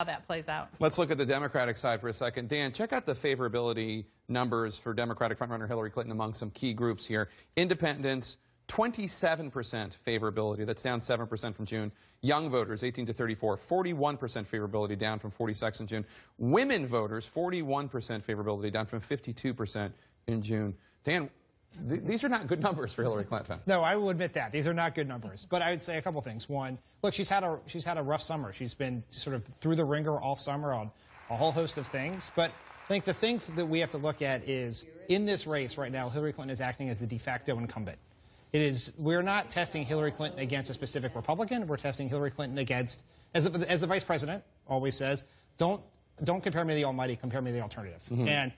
how that plays out. Let's look at the Democratic side for a second. Dan, check out the favorability numbers for Democratic frontrunner Hillary Clinton among some key groups here. Independents, 27% favorability. That's down 7% from June. Young voters, 18 to 34, 41% favorability, down from 46 in June. Women voters, 41% favorability, down from 52% in June. Dan, th these are not good numbers for Hillary Clinton. No, I will admit that. These are not good numbers. But I would say a couple things. One, look, she's had a she's had a rough summer. She's been sort of through the ringer all summer on a whole host of things. But I think the thing that we have to look at is in this race right now, Hillary Clinton is acting as the de facto incumbent. It is we're not testing Hillary Clinton against a specific Republican. We're testing Hillary Clinton against, as the, as the vice president always says, don't don't compare me to the almighty, compare me to the alternative. Mm-hmm. And